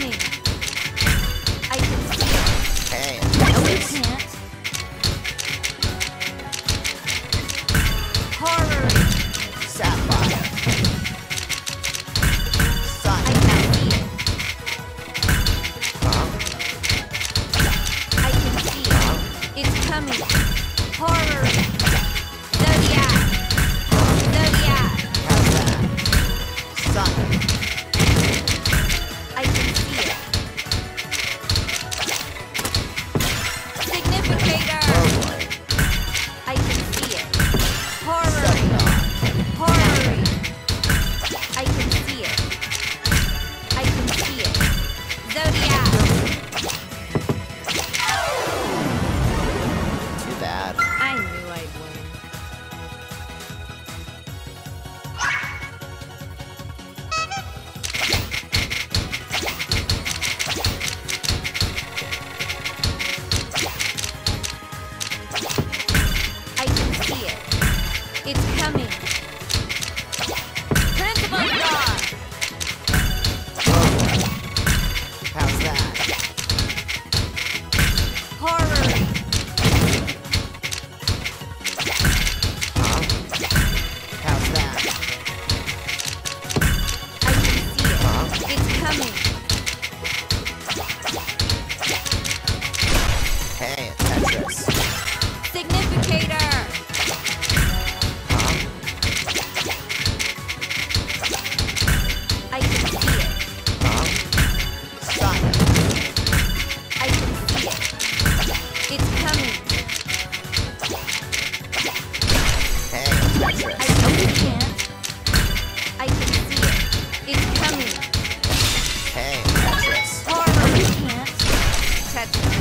coming. I can see hey. No, you can't. Horror. Sapphire. Sun. I can see it. Huh? I can see it. It's coming. Horror. right way.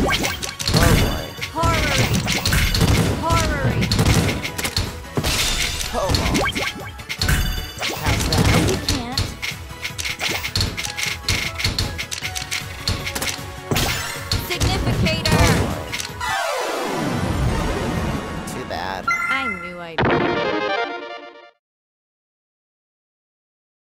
What?